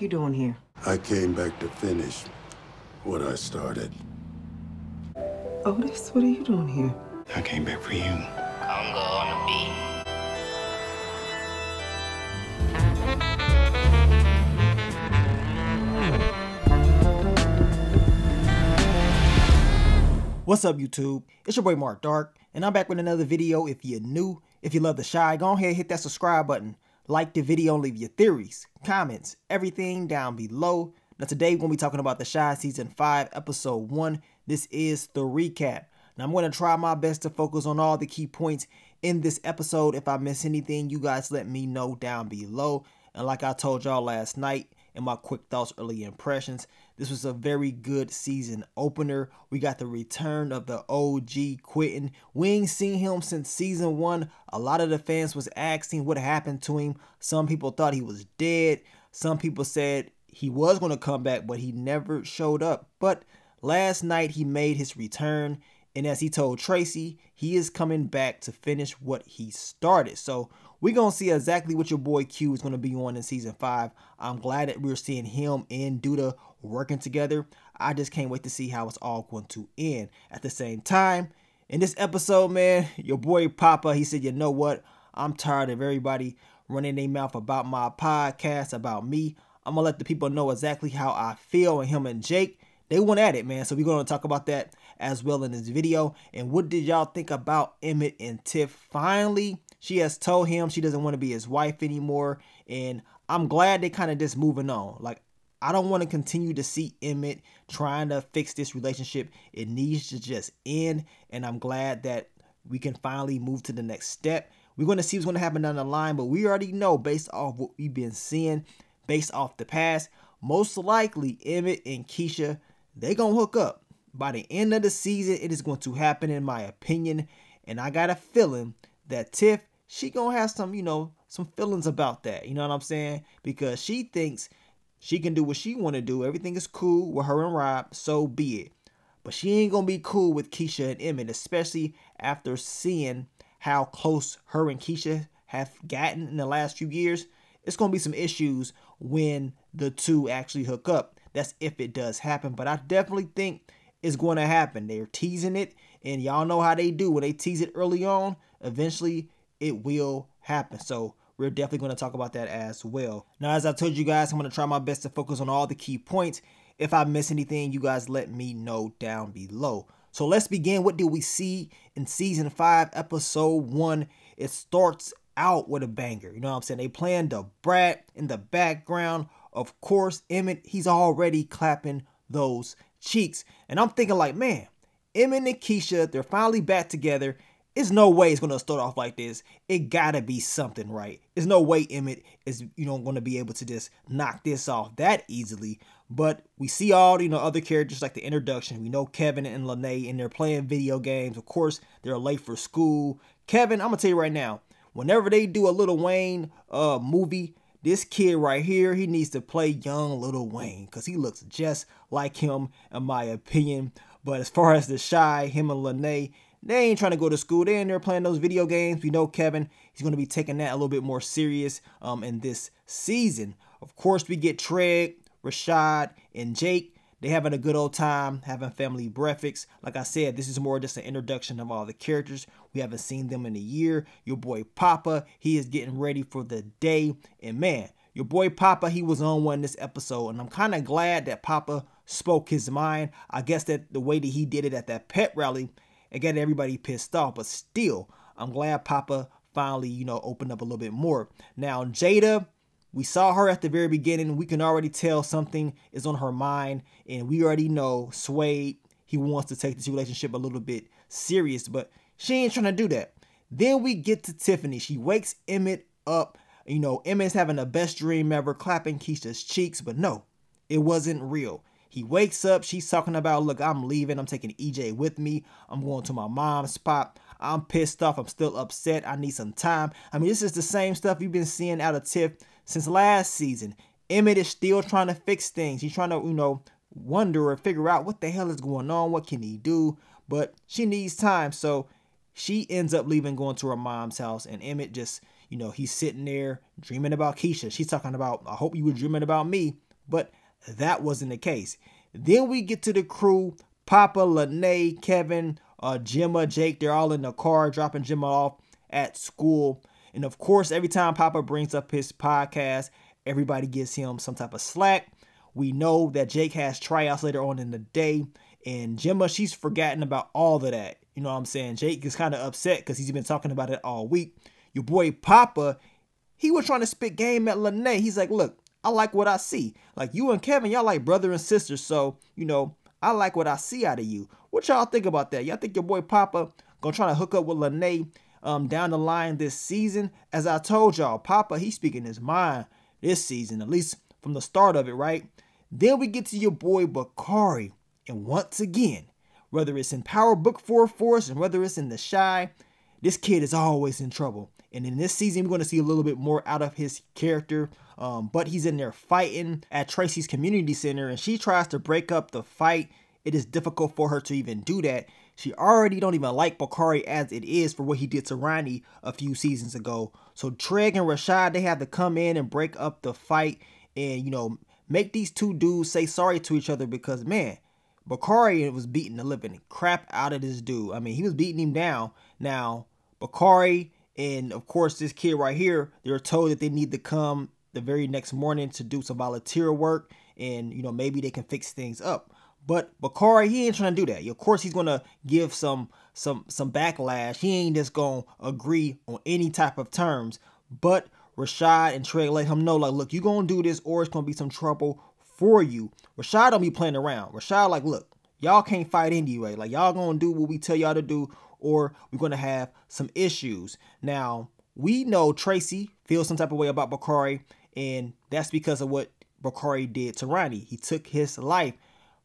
you doing here? I came back to finish what I started. Oh, Otis, what are you doing here? I came back for you. Congo on the beat. What's up, YouTube? It's your boy Marc Dark, and I'm back with another video. If you're new, if you love the Chi, go ahead hit that subscribe button. Like the video leave your theories, comments, everything down below. Now today we're going to be talking about the Chi Season 5, Episode 1. This is the recap. Now I'm going to try my best to focus on all the key points in this episode. If I miss anything, you guys let me know down below. And like I told y'all last night, in my quick thoughts, early impressions. This was a very good season opener. We got the return of the OG Quentin. We ain't seen him since season one. A lot of the fans was asking what happened to him. Some people thought he was dead. Some people said he was going to come back, but he never showed up. But last night he made his return. And as he told Tracy, he is coming back to finish what he started. So we're to see exactly what your boy Q is to be on in season five. I'm glad that we're seeing him and Douda working together. I just can't wait to see how it's all going to end. At the same time, in this episode, man, your boy Papa, he said, you know what? I'm tired of everybody running their mouth about my podcast, about me. I'm to let the people know exactly how I feel. And him and Jake, they went at it, man. So we're to talk about that as well in this video. And what did y'all think about Emmett and Tiff finally she has told him she doesn't want to be his wife anymore. And I'm glad they kind of just moving on. Like, I don't want to continue to see Emmett trying to fix this relationship. It needs to just end. And I'm glad that we can finally move to the next step. We're going to see what's going to happen down the line, but we already know based off what we've been seeing, based off the past, most likely Emmett and Keisha, they going to hook up. By the end of the season, it is going to happen in my opinion. And I got a feeling that Tiff she gonna have some, you know, some feelings about that. You know what I'm saying? Because she thinks she can do what she want to do. Everything is cool with her and Rob, so be it. But she ain't gonna be cool with Keisha and Emmett, especially after seeing how close her and Keisha have gotten in the last few years. It's gonna be some issues when the two actually hook up. That's if it does happen. But I definitely think it's going to happen. They're teasing it, and y'all know how they do. When they tease it early on, eventually it will happen. So we're definitely going to talk about that as well. Now, as I told you guys, I'm going to try my best to focus on all the key points. If I miss anything, you guys let me know down below. So let's begin. What do we see in season five, episode one? It starts out with a banger. You know what I'm saying? They playing the Brat in the background. Of course, Emmett, he's already clapping those cheeks. And I'm thinking like, man, Emmett and Keisha, they're finally back together. It's no way it's gonna start off like this. It gotta be something right. There's no way Emmett is, you know, gonna be able to just knock this off that easily. But we see all, you know, other characters like the introduction. We know Kevin and Lene, and they're playing video games. Of course, they're late for school. Kevin, I'm gonna tell you right now, whenever they do a Lil Wayne uh movie, this kid right here, he needs to play young Lil Wayne because he looks just like him, in my opinion. But as far as the Chi, him and Lene, they ain't trying to go to school. They're in there playing those video games. We know Kevin, he's going to be taking that a little bit more serious um, in this season. Of course, we get Treg, Rashad, and Jake. They having a good old time, having family breakfast. Like I said, this is more just an introduction of all the characters. We haven't seen them in a year. Your boy Papa, he is getting ready for the day. And man, your boy Papa, he was on one this episode. And I'm kind of glad that Papa spoke his mind. I guess that the way that he did it at that pet rally, and getting everybody pissed off. But still, I'm glad Papa finally, you know, opened up a little bit more. Now, Jada, we saw her at the very beginning. We can already tell something is on her mind. And we already know Sway, he wants to take this relationship a little bit serious. But she ain't trying to do that. Then we get to Tiffany. She wakes Emmett up. You know, Emmett's having the best dream ever, clapping Keisha's cheeks. But no, it wasn't real. He wakes up. She's talking about, look, I'm leaving. I'm taking EJ with me. I'm going to my mom's spot. I'm pissed off. I'm still upset. I need some time. I mean, this is the same stuff you've been seeing out of Tiff since last season. Emmett is still trying to fix things. He's trying to, you know, wonder or figure out what the hell is going on. What can he do? But she needs time. So she ends up leaving, going to her mom's house. And Emmett just, you know, he's sitting there dreaming about Keisha. She's talking about, I hope you were dreaming about me. But that wasn't the case. Then we get to the crew Papa, Lene, Kevin, uh, Gemma, Jake. They're all in the car dropping Gemma off at school. And of course, every time Papa brings up his podcast, everybody gives him some type of slack. We know that Jake has tryouts later on in the day. And Gemma, she's forgotten about all of that. You know what I'm saying? Jake is kind of upset because he's been talking about it all week. Your boy Papa, he was trying to spit game at Lene. He's like, look, I like what I see. Like you and Kevin, y'all like brother and sister. So, you know, I like what I see out of you. What y'all think about that? Y'all think your boy Papa gonna try to hook up with Lene um, down the line this season? As I told y'all, Papa, he's speaking his mind this season, at least from the start of it, right? Then we get to your boy Bakari. And once again, whether it's in Power Book 4 Force and whether it's in The Chi, this kid is always in trouble. And in this season, we're going to see a little bit more out of his character. Um, but he's in there fighting at Tracy's community center, and she tries to break up the fight. It is difficult for her to even do that. She already don't even like Bakari as it is for what he did to Ronnie a few seasons ago. So Treg and Rashad, they have to come in and break up the fight and, you know, make these two dudes say sorry to each other because, man, Bakari was beating the living crap out of this dude. I mean, he was beating him down. Now, Bakari and, of course, this kid right here, they're told that they need to come the very next morning to do some volunteer work and, you know, maybe they can fix things up. But Bakari, he ain't trying to do that. Of course, he's gonna give some some some backlash. He ain't just gonna agree on any type of terms. But Rashad and Trey let him know, like, look, you gonna do this, or it's gonna be some trouble for you. Rashad don't be playing around. Rashad, like, look, y'all can't fight anyway. Like, y'all gonna do what we tell y'all to do, or we're gonna have some issues. Now, we know Tracy feels some type of way about Bakari, and that's because of what Bakari did to Ronnie. He took his life.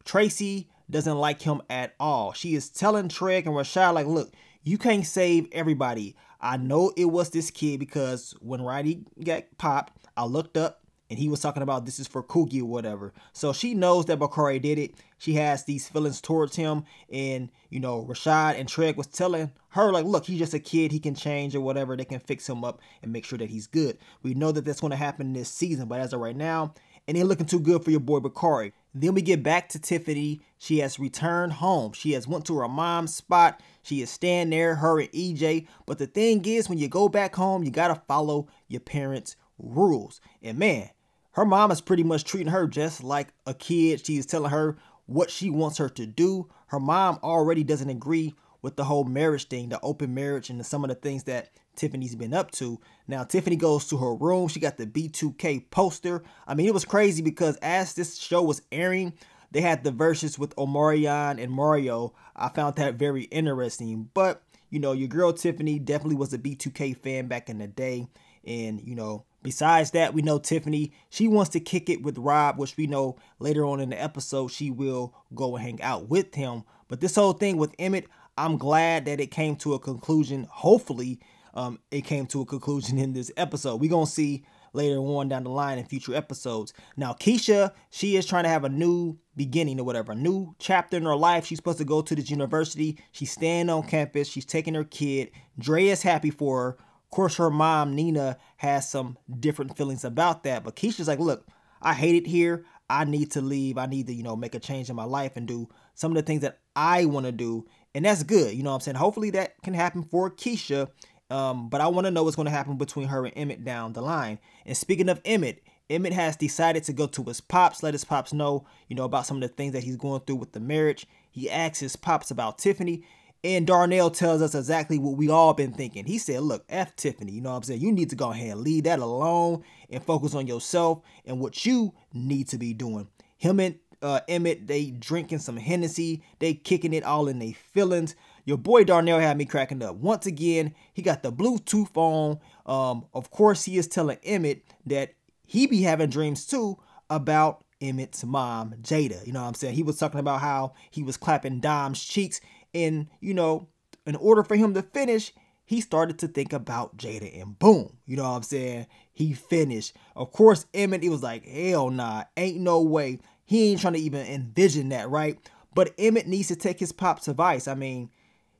Tracy doesn't like him at all. She is telling Treg and Rashad, like, look, you can't save everybody. I know it was this kid because when Ronnie got popped, I looked up and he was talking about this is for Cookie or whatever. So she knows that Bakari did it. She has these feelings towards him. And, you know, Rashad and Treg was telling her, like, look, he's just a kid. He can change or whatever. They can fix him up and make sure that he's good. We know that that's going to happen this season. But as of right now, and ain't looking too good for your boy Bakari. Then we get back to Tiffany. She has returned home. She has went to her mom's spot. She is staying there, her and EJ. But the thing is, when you go back home, you got to follow your parents' rules. And man, her mom is pretty much treating her just like a kid. She is telling her what she wants her to do. Her mom already doesn't agree with the whole marriage thing, the open marriage, and some of the things that Tiffany's been up to. Now, Tiffany goes to her room. She got the B2K poster. I mean, it was crazy because as this show was airing, they had the Verzuz with Omarion and Mario. I found that very interesting. But, you know, your girl Tiffany definitely was a B2K fan back in the day. And, you know, Besides that, we know Tiffany, she wants to kick it with Rob, which we know later on in the episode she will go and hang out with him. But this whole thing with Emmett, I'm glad that it came to a conclusion. Hopefully, um, it came to a conclusion in this episode. We're going to see later on down the line in future episodes. Now, Keisha, she is trying to have a new beginning or whatever, a new chapter in her life. She's supposed to go to this university. She's staying on campus. She's taking her kid. Dre is happy for her. Of course, her mom, Nina, has some different feelings about that. But Keisha's like, look, I hate it here. I need to leave. I need to, you know, make a change in my life and do some of the things that I want to do. And that's good. You know what I'm saying? Hopefully that can happen for Keisha. Um, but I want to know what's going to happen between her and Emmett down the line. And speaking of Emmett, Emmett has decided to go to his pops, let his pops know, you know, about some of the things that he's going through with the marriage. He asks his pops about Tiffany, and Darnell tells us exactly what we all been thinking. He said, look, F Tiffany, you know what I'm saying? You need to go ahead and leave that alone and focus on yourself and what you need to be doing. Him and uh, Emmett, they drinking some Hennessy, they kicking it all in their feelings. Your boy Darnell had me cracking up. Once again, he got the Bluetooth on. Um, of course, he is telling Emmett that he be having dreams too about Emmett's mom, Jada. You know what I'm saying? He was talking about how he was clapping Dom's cheeks and, you know, in order for him to finish, he started to think about Jada and boom, you know what I'm saying? He finished. Of course, Emmett, he was like, hell nah, ain't no way. He ain't trying to even envision that, right? But Emmett needs to take his pop's advice. I mean,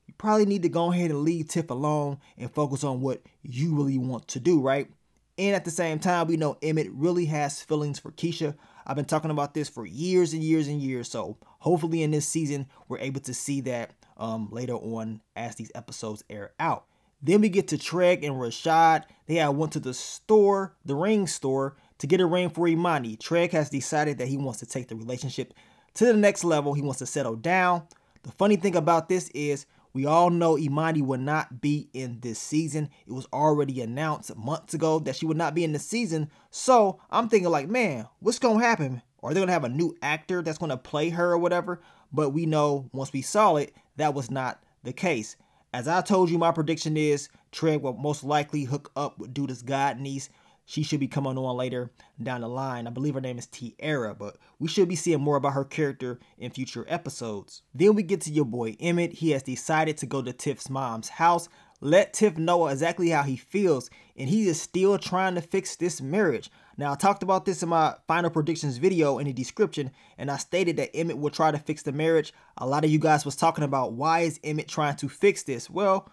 you probably need to go ahead and leave Tiff alone and focus on what you really want to do, right? And at the same time, we know Emmett really has feelings for Keisha. I've been talking about this for years and years and years. So hopefully in this season, we're able to see that um, later on as these episodes air out. Then we get to Treg and Rashad. They had went to the store, the ring store, to get a ring for Imani. Treg has decided that he wants to take the relationship to the next level. He wants to settle down. The funny thing about this is we all know Imani would not be in this season. It was already announced months ago that she would not be in the season. So I'm thinking like, man, what's going to happen? Are they going to have a new actor that's going to play her or whatever? But we know once we saw it, that was not the case. As I told you, my prediction is Treg will most likely hook up with Douda's god niece she should be coming on later down the line. I believe her name is Tiara, but we should be seeing more about her character in future episodes. Then we get to your boy Emmett. He has decided to go to Tiff's mom's house, let Tiff know exactly how he feels, and he is still trying to fix this marriage. Now, I talked about this in my final predictions video in the description, and I stated that Emmett will try to fix the marriage. A lot of you guys was talking about why is Emmett trying to fix this? Well,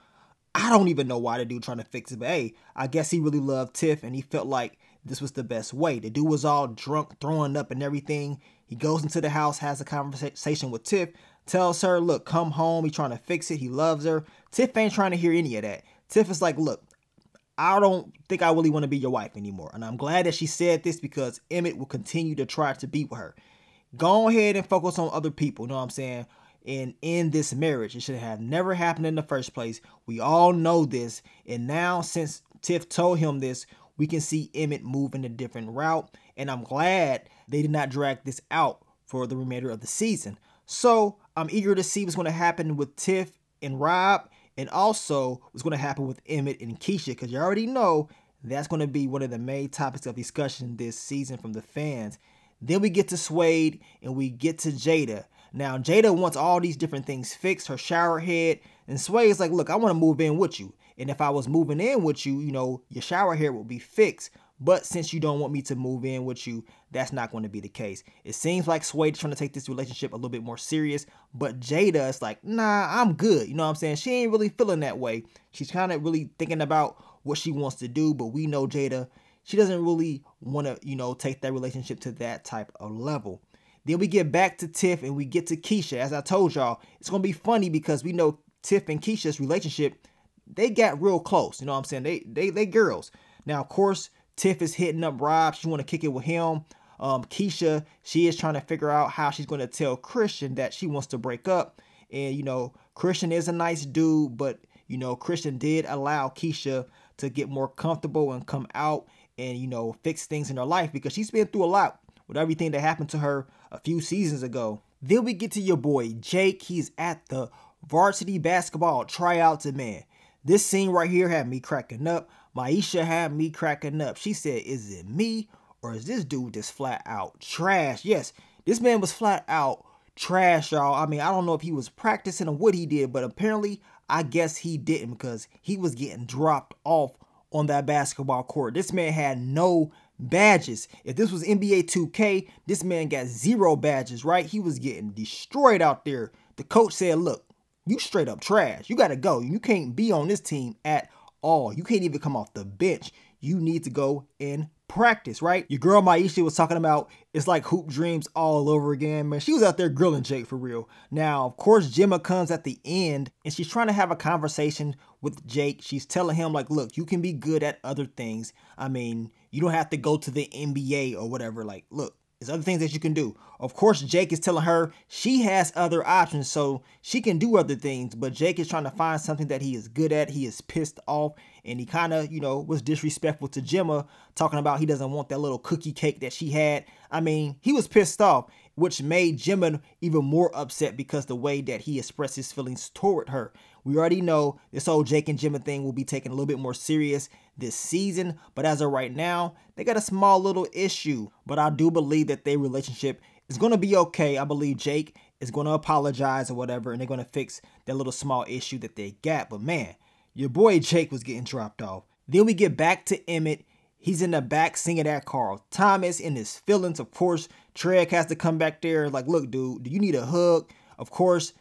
I don't even know why the dude trying to fix it, but hey, I guess he really loved Tiff and he felt like this was the best way. The dude was all drunk, throwing up and everything. He goes into the house, has a conversation with Tiff, tells her, look, come home. He's trying to fix it. He loves her. Tiff ain't trying to hear any of that. Tiff is like, look, I don't think I really want to be your wife anymore. And I'm glad that she said this because Emmett will continue to try to be with her. Go ahead and focus on other people. You know what I'm saying? And in this marriage. It should have never happened in the first place. We all know this. And now, since Tiff told him this, we can see Emmett move in a different route. And I'm glad they did not drag this out for the remainder of the season. So I'm eager to see what's going to happen with Tiff and Rob, and also what's going to happen with Emmett and Keisha, because you already know that's going to be one of the main topics of discussion this season from the fans. Then we get to Swade and we get to Jada. Now, Jada wants all these different things fixed, her shower head, and Sway is like, look, I want to move in with you. And if I was moving in with you, you know, your shower head would be fixed. But since you don't want me to move in with you, that's not going to be the case. It seems like Sway is trying to take this relationship a little bit more serious, but Jada is like, nah, I'm good. You know what I'm saying? She ain't really feeling that way. She's kind of really thinking about what she wants to do, but we know Jada, she doesn't really want to, you know, take that relationship to that type of level. Then we get back to Tiff and we get to Keisha. As I told y'all, it's gonna be funny because we know Tiff and Keisha's relationship, they got real close. You know what I'm saying? They they they girls. Now, of course, Tiff is hitting up Rob. She want to kick it with him. Um, Keisha, she is trying to figure out how she's to tell Christian that she wants to break up. And, you know, Christian is a nice dude, but, you know, Christian did allow Keisha to get more comfortable and come out and, you know, fix things in her life because she's been through a lot with everything that happened to her a few seasons ago. Then we get to your boy Jake. He's at the varsity basketball tryouts, and man, this scene right here had me cracking up. Maisha had me cracking up. She said, Is it me or is this dude just flat out trash? Yes, this man was flat out trash, y'all. I mean, I don't know if he was practicing or what he did, but apparently, I guess he didn't because he was getting dropped off on that basketball court. This man had no badges. If this was NBA 2K, this man got zero badges, right? He was getting destroyed out there. The coach said, look, you straight up trash. You got to go. You can't be on this team at all. You can't even come off the bench. You need to go and practice, right? Your girl Maisha was talking about it's like hoop dreams all over again, man. She was out there grilling Jake for real. Now, of course, Gemma comes at the end and she's trying to have a conversation with Jake. She's telling him, like, look, you can be good at other things. I mean, you don't have to go to the NBA or whatever. Like, look, there's other things that you can do. Of course, Jake is telling her she has other options, so she can do other things. But Jake is trying to find something that he is good at. He is pissed off, and he kind of, you know, was disrespectful to Gemma, talking about he doesn't want that little cookie cake that she had. I mean, he was pissed off, which made Gemma even more upset because the way that he expressed his feelings toward her. We already know this whole Jake and Jimmy thing will be taken a little bit more serious this season, but as of right now, they got a small little issue. But I do believe that their relationship is going to be okay. I believe Jake is going to apologize or whatever, and they're going to fix that little small issue that they got. But man, your boy Jake was getting dropped off. Then we get back to Emmett. He's in the back singing at Carl Thomas in his feelings. Of course, Treg has to come back there like, look, dude, do you need a hug? Of course,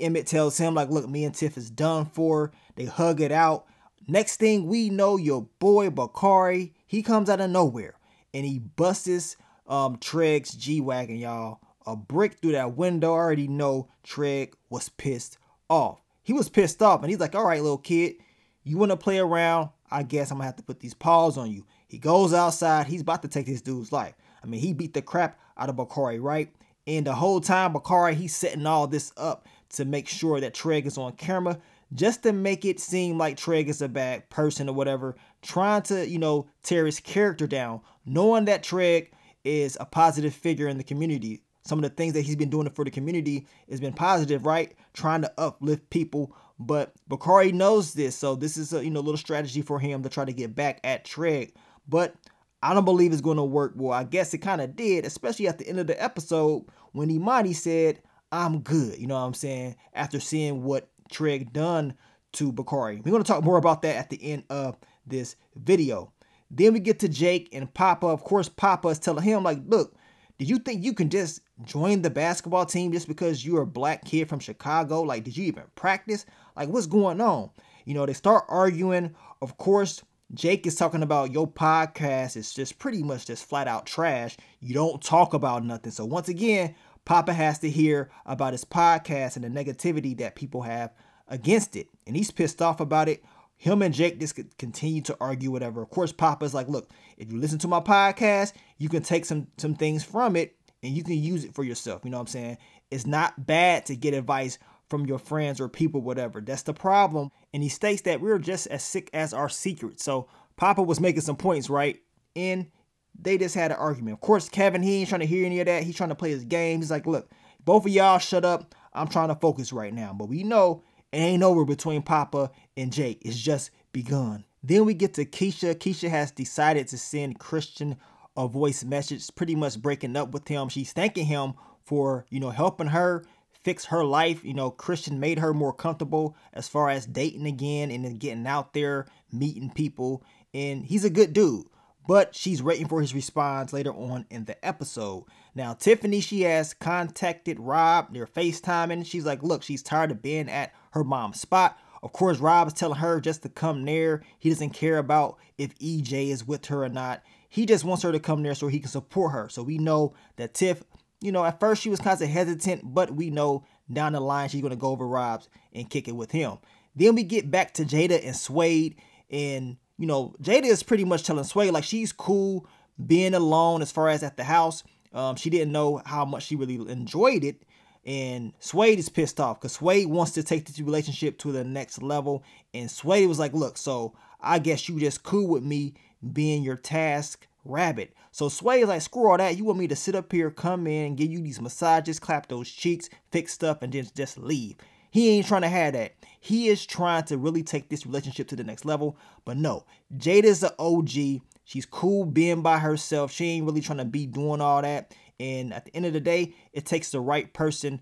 Emmett tells him, like, look, me and Tiff is done for. They hug it out. Next thing we know, your boy Bakari, he comes out of nowhere and he busts um Treg's G-Wagon, y'all. A brick through that window. I already know Treg was pissed off. He was pissed off and he's like, all right, little kid, you want to play around? I guess I'm going to have to put these paws on you. He goes outside. He's about to take this dude's life. I mean, he beat the crap out of Bakari, right? And the whole time, Bakari, he's setting all this up to make sure that Treg is on camera just to make it seem like Treg is a bad person or whatever, trying to, you know, tear his character down, knowing that Treg is a positive figure in the community. Some of the things that he's been doing for the community has been positive, right? Trying to uplift people. But Bakari knows this, so this is a you know little strategy for him to try to get back at Treg. But I don't believe it's going to work. Well, I guess it kind of did, especially at the end of the episode when Imani said, I'm good. You know what I'm saying? After seeing what Treg done to Bakari. We're going to talk more about that at the end of this video. Then we get to Jake and Papa. Of course, Papa is telling him, like, look, do you think you can just join the basketball team just because you're a black kid from Chicago? Like, did you even practice? Like, what's going on? You know, they start arguing. Of course, Jake is talking about your podcast is just pretty much just flat out trash. You don't talk about nothing. So once again, Papa has to hear about his podcast and the negativity that people have against it. And he's pissed off about it. Him and Jake just continue to argue, whatever. Of course, Papa's like, look, if you listen to my podcast, you can take some some things from it and you can use it for yourself. You know what I'm saying? It's not bad to get advice from your friends or people, whatever. That's the problem. And he states that we're just as sick as our secrets. So Papa was making some points, right? And they just had an argument. Of course, Kevin, he ain't trying to hear any of that. He's trying to play his game. He's like, look, both of y'all shut up. I'm trying to focus right now. But we know it ain't over between Papa and Jake. It's just begun. Then we get to Keisha. Keisha has decided to send Christian a voice message, pretty much breaking up with him. She's thanking him for, you know, helping her fix her life. You know, Christian made her more comfortable as far as dating again and then getting out there, meeting people. And he's a good dude but she's waiting for his response later on in the episode. Now, Tiffany, she has contacted Rob. They're FaceTiming. She's like, look, she's tired of being at her mom's spot. Of course, Rob's telling her just to come there. He doesn't care about if EJ is with her or not. He just wants her to come there so he can support her. So we know that Tiff, you know, at first she was kind of hesitant, but we know down the line she's going to go over Rob's and kick it with him. Then we get back to Jada and Suede and you know, Jada is pretty much telling Sway like she's cool being alone as far as at the house. Um, she didn't know how much she really enjoyed it. And Suede is pissed off because Suede wants to take this relationship to the next level. And Suede was like, look, so I guess you just cool with me being your task rabbit. So Sway is like, screw all that. You want me to sit up here, come in, give you these massages, clap those cheeks, fix stuff, and then just leave. He ain't trying to have that. He is trying to really take this relationship to the next level. But no, Jada's an OG. She's cool being by herself. She ain't really trying to be doing all that. And at the end of the day, it takes the right person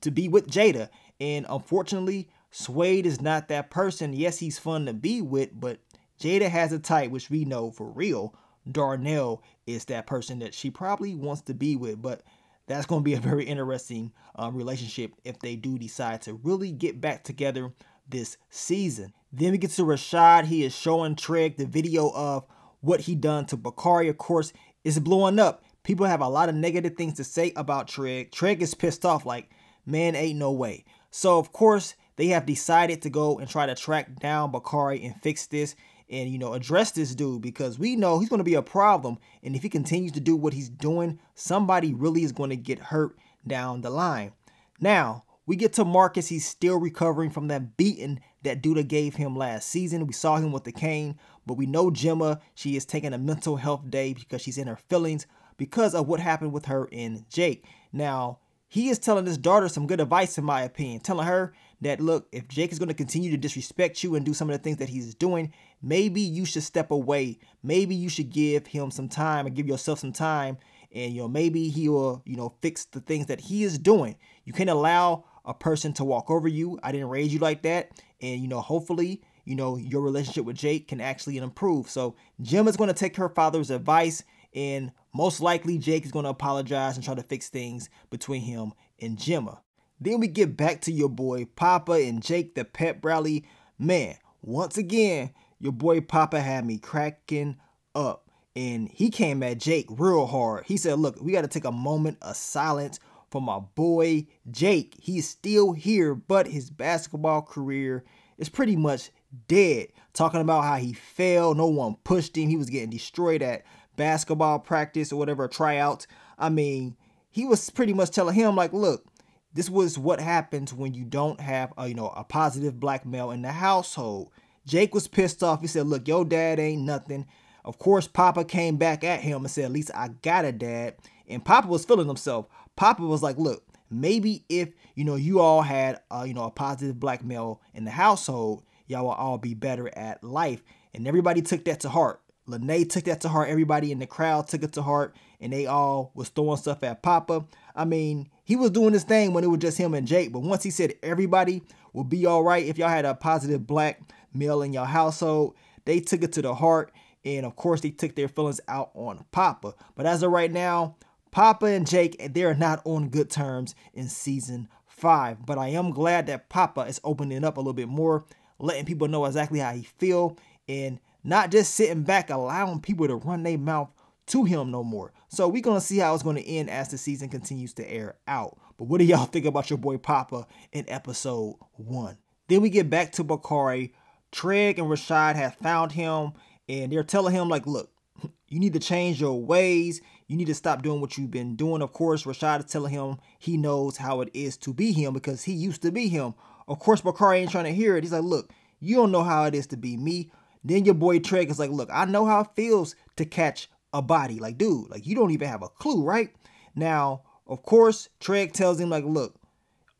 to be with Jada. And unfortunately, Suede is not that person. Yes, he's fun to be with, but Jada has a type, which we know for real. Darnell is that person that she probably wants to be with. But that's going to be a very interesting um, relationship if they do decide to really get back together this season. Then we get to Rashad. He is showing Treg the video of what he done to Bakari. Of course, it's blowing up. People have a lot of negative things to say about Treg. Treg is pissed off like, man, ain't no way. So, of course, they have decided to go and try to track down Bakari and fix this and you know address this dude because we know he's going to be a problem. And if he continues to do what he's doing somebody really is going to get hurt down the line. Now we get to marcus. He's still recovering from that beating that Douda gave him last season. We saw him with the cane but we know gemma she is taking a mental health day because she's in her feelings because of what happened with her and jake. Now he is telling his daughter some good advice in my opinion telling her that look, if Jake is going to continue to disrespect you and do some of the things that he's doing, maybe you should step away. Maybe you should give him some time and give yourself some time. And, you know, maybe he will, you know, fix the things that he is doing. You can't allow a person to walk over you. I didn't raise you like that. And, you know, hopefully, you know, your relationship with Jake can actually improve. So Jim is going to take her father's advice. And most likely, Jake is going to apologize and try to fix things between him and Gemma. Then we get back to your boy Papa and Jake the pep rally. Man, once again, your boy Papa had me cracking up. And he came at Jake real hard. He said, Look, we got to take a moment of silence for my boy Jake. He's still here, but his basketball career is pretty much dead. Talking about how he fell, no one pushed him, he was getting destroyed at basketball practice or whatever tryouts. I mean, he was pretty much telling him like, look, this was what happens when you don't have a, you know a positive black male in the household. Jake was pissed off. He said, "Look, your dad ain't nothing." Of course, Papa came back at him and said, "At least I got a dad." And Papa was feeling himself. Papa was like, "Look, maybe if you know you all had uh, you know a positive black male in the household, y'all will all be better at life." And everybody took that to heart. Lene took that to heart. Everybody in the crowd took it to heart, and they all was throwing stuff at Papa. I mean, he was doing his thing when it was just him and Jake, but once he said everybody will be all right if y'all had a positive black male in your household, they took it to the heart, and of course they took their feelings out on Papa. But as of right now, Papa and Jake they are not on good terms in season five. But I am glad that Papa is opening up a little bit more, letting people know exactly how he feel and not just sitting back allowing people to run their mouth to him no more. So we're gonna see how it's gonna end as the season continues to air out. But what do y'all think about your boy Papa in episode one? Then we get back to Bakari. Treg and Rashad have found him and they're telling him, like, look, you need to change your ways. You need to stop doing what you've been doing. Of course, Rashad is telling him he knows how it is to be him because he used to be him. Of course, Bakari ain't trying to hear it. He's like, look, you don't know how it is to be me. Then your boy Treg is like, look, I know how it feels to catch a body. Like, dude, like you don't even have a clue, right? Now, of course, Treg tells him, like, look,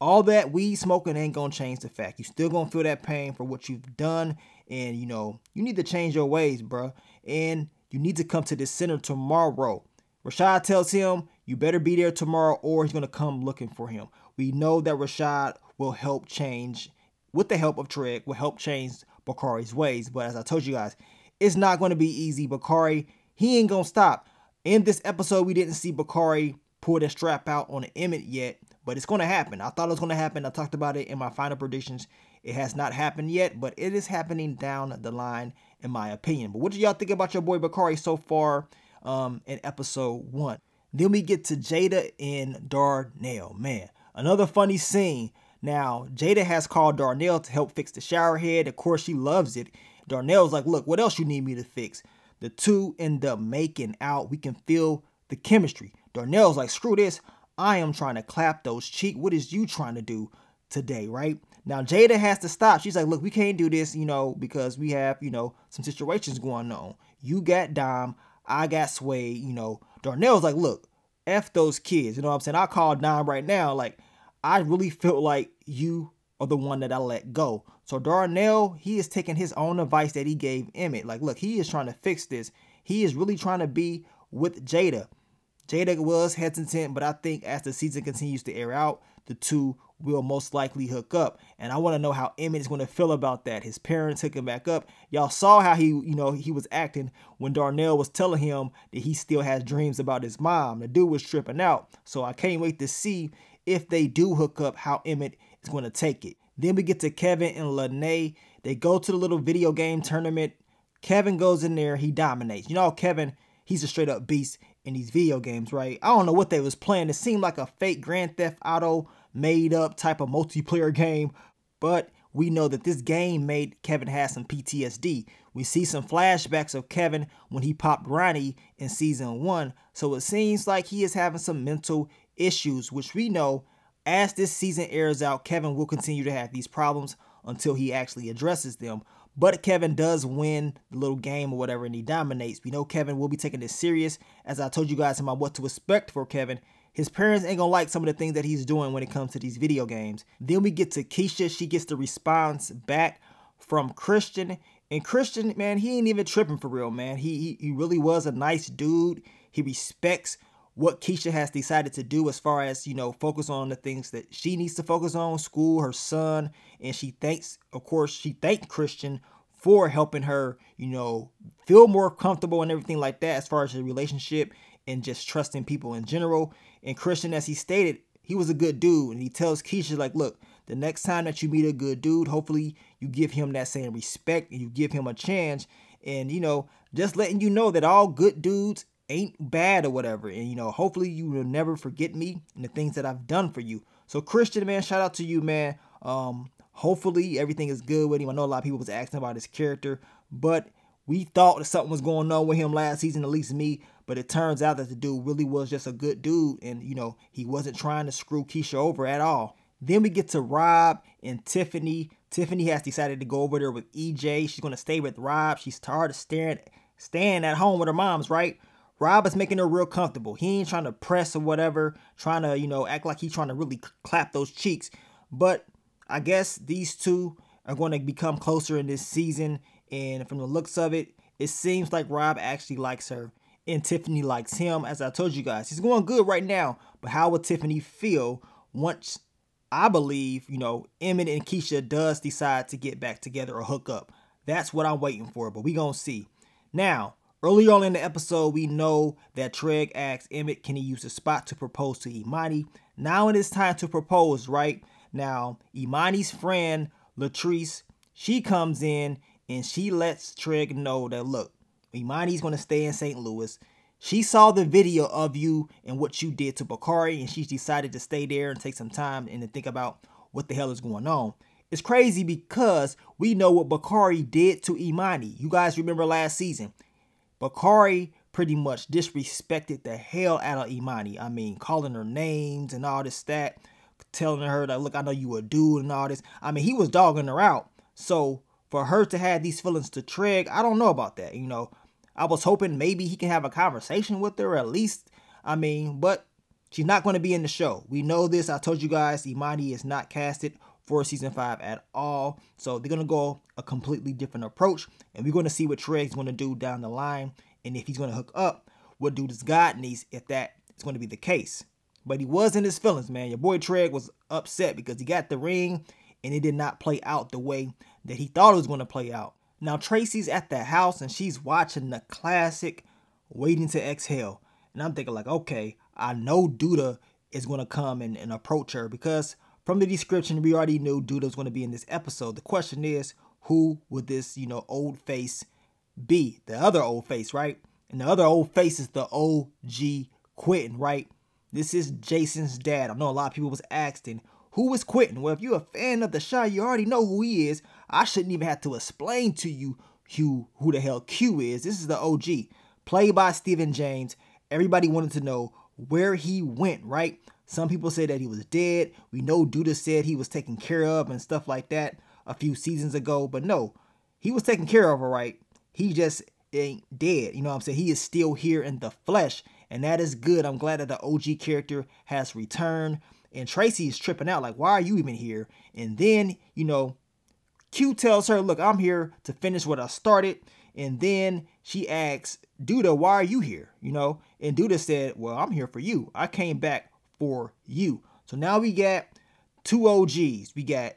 all that weed smoking ain't gonna change the fact. You still gonna feel that pain for what you've done. And you know, you need to change your ways, bruh. And you need to come to the center tomorrow. Rashad tells him, you better be there tomorrow or he's gonna come looking for him. We know that Rashad will help change, with the help of Treg, will help change Bakari's ways. But as I told you guys, it's not to be easy. Bakari, he ain't to stop. In this episode, we didn't see Bakari pull that strap out on Emmett yet, but it's going to happen. I thought it was going to happen. I talked about it in my final predictions. It has not happened yet, but it is happening down the line, in my opinion. But what do y'all think about your boy Bakari so far um, in episode one? Then we get to Jada and Darnell. Man, another funny scene. Now, Jada has called Darnell to help fix the shower head. Of course, she loves it. Darnell's like, look, what else you need me to fix? The two end up making out. We can feel the chemistry. Darnell's like, screw this. I am trying to clap those cheek. What is you trying to do today, right? Now, Jada has to stop. She's like, look, we can't do this, you know, because we have, you know, some situations going on. You got Dom. I got Sway, you know. Darnell's like, look, F those kids. You know what I'm saying? I call Dom right now. Like, I really feel like you are the one that I let go. So Darnell, he is taking his own advice that he gave Emmett. Like, look, he is trying to fix this. He is really trying to be with Jada. Jada was hesitant, but I think as the season continues to air out, the two will most likely hook up. And I want to know how Emmett is going to feel about that. His parents hooking back up. Y'all saw how he, you know, he was acting when Darnell was telling him that he still has dreams about his mom. The dude was tripping out. So I can't wait to see if they do hook up, how Emmett is going to take it. Then we get to Kevin and Lene. They go to the little video game tournament. Kevin goes in there, he dominates. You know, Kevin, he's a straight up beast in these video games, right? I don't know what they was playing. It seemed like a fake Grand Theft Auto made up type of multiplayer game, but we know that this game made Kevin have some PTSD. We see some flashbacks of Kevin when he popped Ronnie in season one, so it seems like he is having some mental issues, which we know as this season airs out, Kevin will continue to have these problems until he actually addresses them. But Kevin does win the little game or whatever and he dominates. We know Kevin will be taking this serious. As I told you guys in my what to expect for Kevin, his parents ain't gonna like some of the things that he's doing when it comes to these video games. Then we get to Keisha. She gets the response back from Christian. And Christian, man, he ain't even tripping for real, man. He, he, he really was a nice dude. He respects what Keisha has decided to do as far as, you know, focus on the things that she needs to focus on, school, her son, and she thanks, of course, she thanked Christian for helping her, you know, feel more comfortable and everything like that as far as the relationship and just trusting people in general. And Christian, as he stated, he was a good dude. And he tells Keisha, like, look, the next time that you meet a good dude, hopefully you give him that same respect and you give him a chance. And, you know, just letting you know that all good dudes ain't bad or whatever. And, you know, hopefully you will never forget me and the things that I've done for you. So, Christian, man, shout out to you, man. Um, hopefully everything is good with him. I know a lot of people was asking about his character, but we thought that something was going on with him last season, at least me. But it turns out that the dude really was just a good dude, and you know he wasn't trying to screw Keisha over at all. Then we get to Rob and Tiffany. Tiffany has decided to go over there with EJ. She's gonna stay with Rob. She's tired of staring, staying at home with her mom's, right? Rob is making her real comfortable. He ain't trying to press or whatever, trying to, you know, act like he's trying to really clap those cheeks. But I guess these two are going to become closer in this season. And from the looks of it, it seems like Rob actually likes her and Tiffany likes him. As I told you guys, he's going good right now. But how will Tiffany feel once I believe, you know, Emmett and Keisha does decide to get back together or hook up? That's what I'm waiting for, but we gonna see. Now, earlier on in the episode, we know that Treg asks Emmett, can he use the spot to propose to Imani? Now it is time to propose, right? Now, Imani's friend, Latrice, she comes in and she lets Treg know that, look, Imani's going to stay in St. Louis. She saw the video of you and what you did to Bakari, and she's decided to stay there and take some time and to think about what the hell is going on. It's crazy because we know what Bakari did to Imani. You guys remember last season. Bakari pretty much disrespected the hell out of Imani. I mean, calling her names and all this that, telling her that, look, I know you a dude and all this. I mean, he was dogging her out. So for her to have these feelings to Treg, I don't know about that. You know, I was hoping maybe he can have a conversation with her at least. I mean, but she's not going to be in the show. We know this. I told you guys, Imani is not casted for season five at all. So they're to go a completely different approach. And we're to see what Treg's going to do down the line. And if he's to hook up with Douda's God niece, if that is to be the case. But he was in his feelings, man. Your boy Treg was upset because he got the ring and it did not play out the way that he thought it was to play out. Now Tracy's at the house and she's watching the classic Waiting to Exhale. And I'm thinking like, okay, I know Douda is to come and, and approach her because from the description, we already knew Douda's going to be in this episode. The question is, who would this, you know, old face be? The other old face, right? And the other old face is the OG Quentin, right? This is Jason's dad. I know a lot of people was asking, who is Quentin? Well, if you're a fan of the show, you already know who he is. I shouldn't even have to explain to you who, who the hell Q is. This is the OG. Played by Stephen James. Everybody wanted to know where he went, right? Some people say that he was dead. We know Douda said he was taken care of and stuff like that a few seasons ago. But no, he was taken care of, all right. He just ain't dead. You know what I'm saying? He is still here in the flesh. And that is good. I'm glad that the OG character has returned. And Tracy is tripping out, like, why are you even here? And then, you know, Q tells her, look, I'm here to finish what I started. And then she asks, Douda, why are you here? You know, and Douda said, well, I'm here for you. I came back for you. So now we got two OGs. We got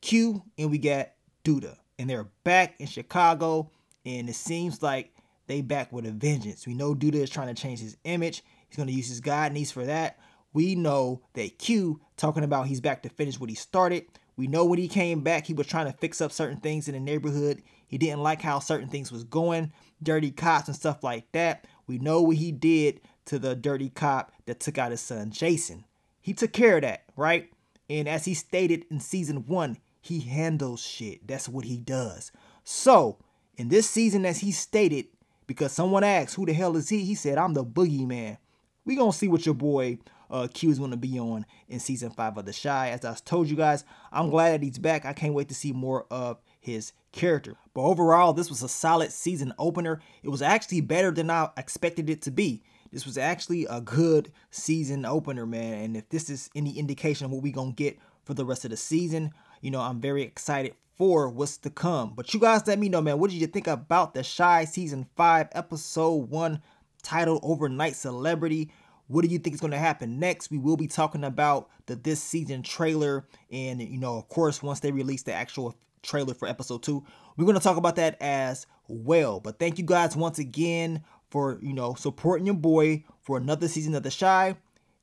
Q and we got Douda. And they're back in Chicago. And it seems like they back with a vengeance. We know Douda is trying to change his image. He's going to use his God niece for that. We know that Q talking about he's back to finish what he started. We know when he came back, he was trying to fix up certain things in the neighborhood. He didn't like how certain things was going, dirty cops and stuff like that. We know what he did to the dirty cop that took out his son Jason. He took care of that, right? And as he stated in season one, he handles shit. That's what he does. So, in this season, as he stated, because someone asked, who the hell is he? He said, I'm the boogeyman. We gonna see what your boy uh, Q is going to be on in season five of The Chi. As I told you guys, I'm glad that he's back. I can't wait to see more of his character. But overall, this was a solid season opener. It was actually better than I expected it to be. This was actually a good season opener, man. And if this is any indication of what we're going to get for the rest of the season, you know, I'm very excited for what's to come. But you guys let me know, man. What did you think about The Chi Season 5, Episode 1, titled Overnight Celebrity? What do you think is going to happen next? We will be talking about the this season trailer, and you know, of course, once they release the actual trailer for episode two, we're going to talk about that as well. But thank you guys once again for you know supporting your boy for another season of The Chi.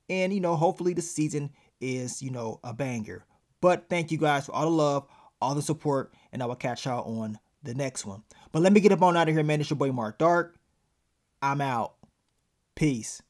and you know, hopefully the season is, you know, a banger. But thank you guys for all the love, all the support, and I will catch y'all on the next one. But let me get up on out of here, man. It's your boy Marc Dark. I'm out. Peace.